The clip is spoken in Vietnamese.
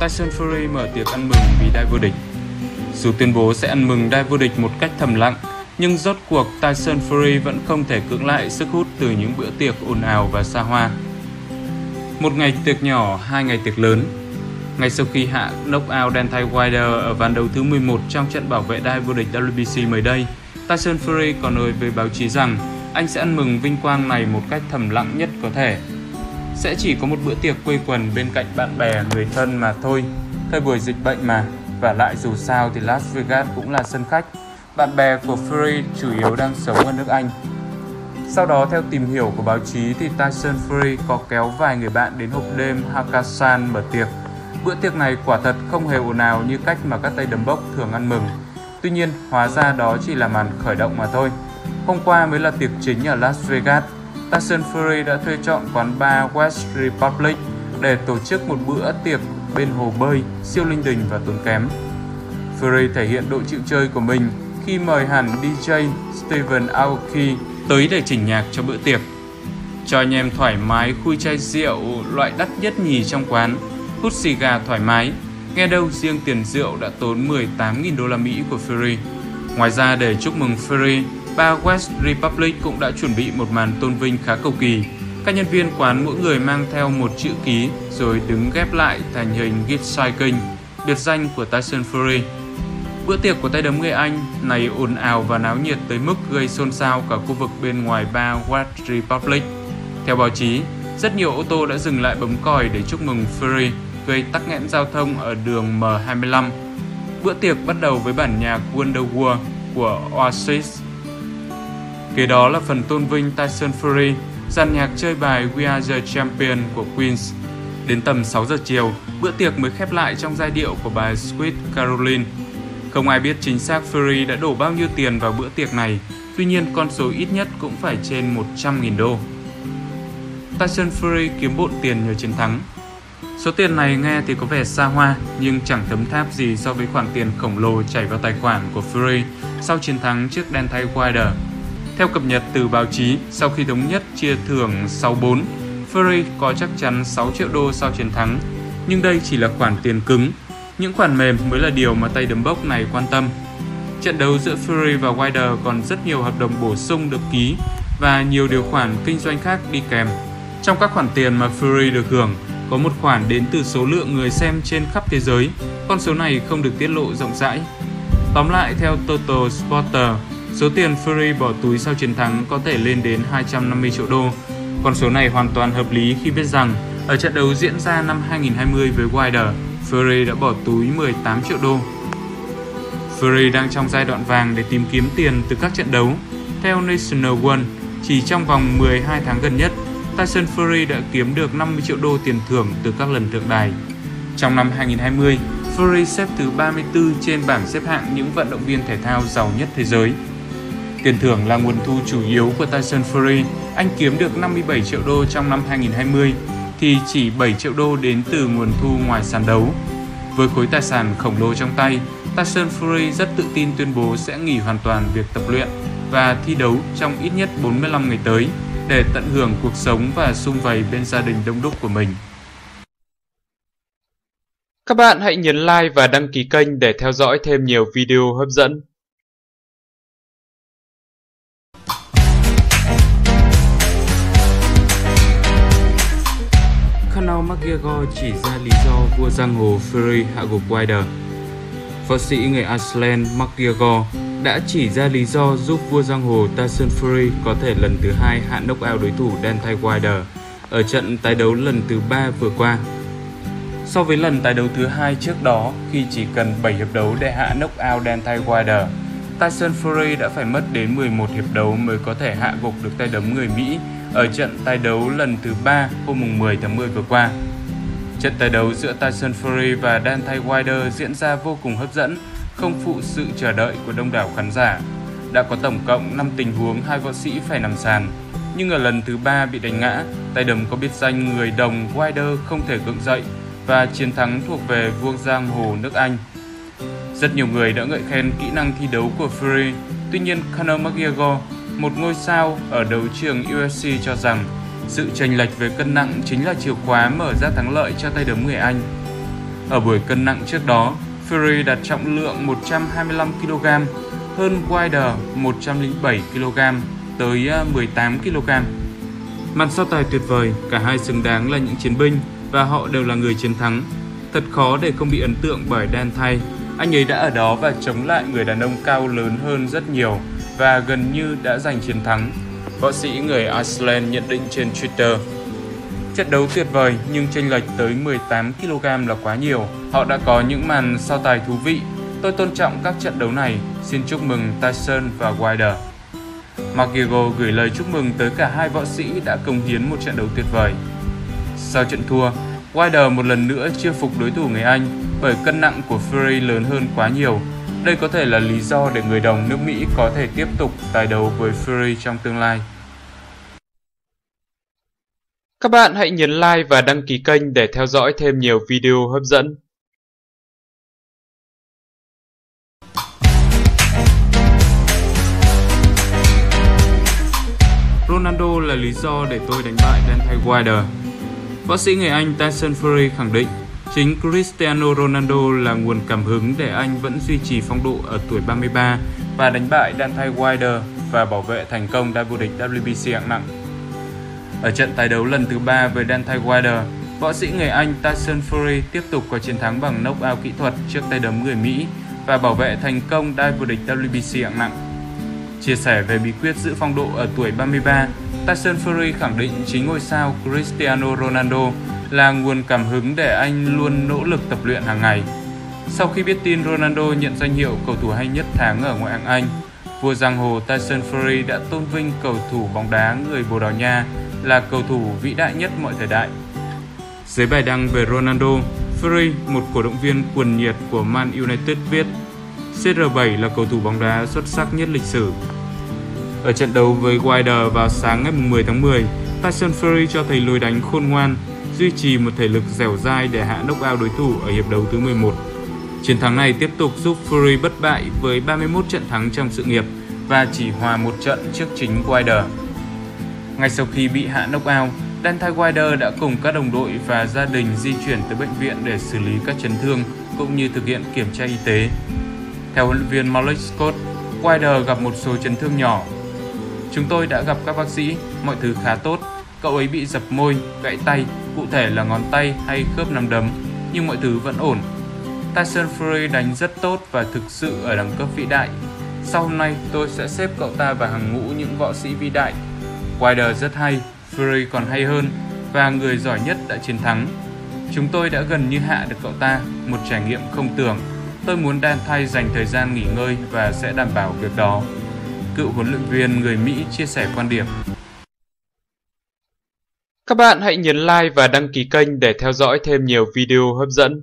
Tyson Fury mở tiệc ăn mừng vì đai vô địch. Dù tuyên bố sẽ ăn mừng đai vô địch một cách thầm lặng, nhưng rốt cuộc Tyson Fury vẫn không thể cưỡng lại sức hút từ những bữa tiệc ồn ào và xa hoa. Một ngày tiệc nhỏ, hai ngày tiệc lớn. Ngay sau khi hạ knockout Deontay Wilder ở ván đấu thứ 11 trong trận bảo vệ đai vô địch WBC mới đây, Tyson Fury còn nói với báo chí rằng anh sẽ ăn mừng vinh quang này một cách thầm lặng nhất có thể. Sẽ chỉ có một bữa tiệc quây quần bên cạnh bạn bè, người thân mà thôi. Thời buổi dịch bệnh mà, và lại dù sao thì Las Vegas cũng là sân khách. Bạn bè của Fury chủ yếu đang sống ở nước Anh. Sau đó theo tìm hiểu của báo chí thì Tyson Fury có kéo vài người bạn đến hộp đêm Hakkasan mở tiệc. Bữa tiệc này quả thật không hề ồn ào như cách mà các tay đấm bốc thường ăn mừng. Tuy nhiên, hóa ra đó chỉ là màn khởi động mà thôi. Hôm qua mới là tiệc chính ở Las Vegas. Tyson Fury đã thuê chọn quán bar West Republic để tổ chức một bữa tiệc bên hồ bơi siêu linh đình và tốn kém. Fury thể hiện độ chịu chơi của mình khi mời hẳn DJ Steven Aoki tới để chỉnh nhạc cho bữa tiệc. Cho anh em thoải mái khui chai rượu loại đắt nhất nhì trong quán, hút xì gà thoải mái. Nghe đâu riêng tiền rượu đã tốn 18.000 đô la Mỹ của Fury. Ngoài ra để chúc mừng Fury, Bar West Republic cũng đã chuẩn bị một màn tôn vinh khá cầu kỳ. Các nhân viên quán mỗi người mang theo một chữ ký rồi đứng ghép lại thành hình gift king, biệt danh của Tyson Fury. Bữa tiệc của tay đấm người Anh này ồn ào và náo nhiệt tới mức gây xôn xao cả khu vực bên ngoài bar West Republic. Theo báo chí, rất nhiều ô tô đã dừng lại bấm còi để chúc mừng Fury, gây tắc nghẽn giao thông ở đường M25. Bữa tiệc bắt đầu với bản nhạc Wonderwall của Oasis. Kế đó là phần tôn vinh Tyson Fury, dàn nhạc chơi bài We Are The Champion của Queens. Đến tầm 6 giờ chiều, bữa tiệc mới khép lại trong giai điệu của bài Sweet Caroline không ai biết chính xác Fury đã đổ bao nhiêu tiền vào bữa tiệc này, tuy nhiên con số ít nhất cũng phải trên 100.000 đô. Tyson Fury kiếm bộn tiền nhờ chiến thắng. Số tiền này nghe thì có vẻ xa hoa nhưng chẳng thấm tháp gì so với khoản tiền khổng lồ chảy vào tài khoản của Fury sau chiến thắng trước Deontay Wilder. Theo cập nhật từ báo chí, sau khi thống nhất chia thưởng 6-4, Fury có chắc chắn 6 triệu đô sau chiến thắng, nhưng đây chỉ là khoản tiền cứng những khoản mềm mới là điều mà tay đấm bốc này quan tâm. Trận đấu giữa Fury và Wilder còn rất nhiều hợp đồng bổ sung được ký và nhiều điều khoản kinh doanh khác đi kèm. Trong các khoản tiền mà Fury được hưởng, có một khoản đến từ số lượng người xem trên khắp thế giới. Con số này không được tiết lộ rộng rãi. Tóm lại, theo Total Sporter, số tiền Fury bỏ túi sau chiến thắng có thể lên đến 250 triệu đô. Con số này hoàn toàn hợp lý khi biết rằng ở trận đấu diễn ra năm 2020 với Wilder, Fury đã bỏ túi 18 triệu đô. Fury đang trong giai đoạn vàng để tìm kiếm tiền từ các trận đấu. Theo National One, chỉ trong vòng 12 tháng gần nhất, Tyson Fury đã kiếm được 50 triệu đô tiền thưởng từ các lần thượng đài. Trong năm 2020, Fury xếp thứ 34 trên bảng xếp hạng những vận động viên thể thao giàu nhất thế giới. Tiền thưởng là nguồn thu chủ yếu của Tyson Fury. Anh kiếm được 57 triệu đô trong năm 2020 thì chỉ 7 triệu đô đến từ nguồn thu ngoài sàn đấu. Với khối tài sản khổng lồ trong tay, Tyson Fury rất tự tin tuyên bố sẽ nghỉ hoàn toàn việc tập luyện và thi đấu trong ít nhất 45 ngày tới để tận hưởng cuộc sống và sum vầy bên gia đình đông đúc của mình. Các bạn hãy nhấn like và đăng ký kênh để theo dõi thêm nhiều video hấp dẫn. McGregor chỉ ra lý do vua giang hồ Fury hạ gục Wilder. Võ sĩ người Iceland McGregor đã chỉ ra lý do giúp vua giang hồ Tyson Fury có thể lần thứ hai hạ knockout đối thủ Deontay Wilder ở trận tái đấu lần thứ ba vừa qua. So với lần tái đấu thứ hai trước đó khi chỉ cần 7 hiệp đấu để hạ knockout Deontay Wilder, Tyson Fury đã phải mất đến 11 hiệp đấu mới có thể hạ gục được tay đấm người Mỹ ở trận tái đấu lần thứ 3 hôm 10 tháng 10 vừa qua. Trận tái đấu giữa Tyson Fury và Dante Wilder diễn ra vô cùng hấp dẫn, không phụ sự chờ đợi của đông đảo khán giả. Đã có tổng cộng 5 tình huống hai võ sĩ phải nằm sàn, nhưng ở lần thứ ba bị đánh ngã, tay đấm có biết danh người đồng Wilder không thể gượng dậy và chiến thắng thuộc về vua giang hồ nước Anh. Rất nhiều người đã ngợi khen kỹ năng thi đấu của Fury, tuy nhiên Conor McGregor một ngôi sao ở đấu trường UFC cho rằng sự chênh lệch về cân nặng chính là chìa khóa mở ra thắng lợi cho tay đấm người Anh. Ở buổi cân nặng trước đó, Fury đạt trọng lượng 125 kg, hơn Wilder 107 kg tới 18 kg. Màn so tài tuyệt vời, cả hai xứng đáng là những chiến binh và họ đều là người chiến thắng. Thật khó để không bị ấn tượng bởi Dan Thay. Anh ấy đã ở đó và chống lại người đàn ông cao lớn hơn rất nhiều và gần như đã giành chiến thắng. Võ sĩ người Iceland nhận định trên Twitter. Trận đấu tuyệt vời nhưng chênh lệch tới 18 kg là quá nhiều. Họ đã có những màn so tài thú vị. Tôi tôn trọng các trận đấu này. Xin chúc mừng Tyson và Wilder. McGregor gửi lời chúc mừng tới cả hai võ sĩ đã công hiến một trận đấu tuyệt vời. Sau trận thua, Wilder một lần nữa chưa phục đối thủ người Anh bởi cân nặng của Fury lớn hơn quá nhiều. Đây có thể là lý do để người đồng nước Mỹ có thể tiếp tục tài đấu với Fury trong tương lai. Các bạn hãy nhấn like và đăng ký kênh để theo dõi thêm nhiều video hấp dẫn. Ronaldo là lý do để tôi đánh bại Deontay Wilder. Võ sĩ người Anh Tyson Fury khẳng định chính Cristiano Ronaldo là nguồn cảm hứng để anh vẫn duy trì phong độ ở tuổi 33 và đánh bại Deontay Wilder và bảo vệ thành công đai vô địch WBC hạng nặng. Ở trận tái đấu lần thứ ba với Deontay Wilder, võ sĩ người Anh Tyson Fury tiếp tục có chiến thắng bằng knockout kỹ thuật trước tay đấm người Mỹ và bảo vệ thành công đai vô địch WBC hạng nặng. Chia sẻ về bí quyết giữ phong độ ở tuổi 33, Tyson Fury khẳng định chính ngôi sao Cristiano Ronaldo là nguồn cảm hứng để anh luôn nỗ lực tập luyện hàng ngày. Sau khi biết tin Ronaldo nhận danh hiệu cầu thủ hay nhất tháng ở ngoại hạng Anh, vua giang hồ Tyson Fury đã tôn vinh cầu thủ bóng đá người Bồ Đào Nha là cầu thủ vĩ đại nhất mọi thời đại. Dưới bài đăng về Ronaldo, Fury, một cổ động viên cuồng nhiệt của Man United viết CR7 là cầu thủ bóng đá xuất sắc nhất lịch sử. Ở trận đấu với Wilder vào sáng ngày 10 tháng 10, Tyson Fury cho thấy lối đánh khôn ngoan, duy trì một thể lực dẻo dai để hạ knockout đối thủ ở hiệp đấu thứ 11. Chiến thắng này tiếp tục giúp Fury bất bại với 31 trận thắng trong sự nghiệp và chỉ hòa một trận trước chính Wilder. Ngay sau khi bị hạ knockout, Dante Wilder đã cùng các đồng đội và gia đình di chuyển tới bệnh viện để xử lý các chấn thương cũng như thực hiện kiểm tra y tế. Theo huấn luyện viên Malik Scott, Wilder gặp một số chấn thương nhỏ. Chúng tôi đã gặp các bác sĩ, mọi thứ khá tốt. Cậu ấy bị dập môi, gãy tay, cụ thể là ngón tay hay khớp nắm đấm, nhưng mọi thứ vẫn ổn. Tyson Fury đánh rất tốt và thực sự ở đẳng cấp vĩ đại. Sau hôm nay, tôi sẽ xếp cậu ta vào hàng ngũ những võ sĩ vĩ đại. Wilder rất hay, Fury còn hay hơn và người giỏi nhất đã chiến thắng. Chúng tôi đã gần như hạ được cậu ta, một trải nghiệm không tưởng Tôi muốn Dan Thay dành thời gian nghỉ ngơi và sẽ đảm bảo việc đó. Cựu huấn luyện viên người Mỹ chia sẻ quan điểm. Các bạn hãy nhấn like và đăng ký kênh để theo dõi thêm nhiều video hấp dẫn.